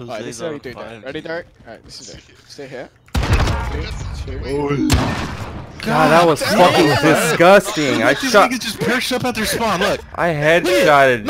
Alright, this is how you do that. Ready, Derek? Alright, this is it. Stay here. Three, two, God, that was fucking disgusting. I shot. just perched up at their spawn. Look. I headshotted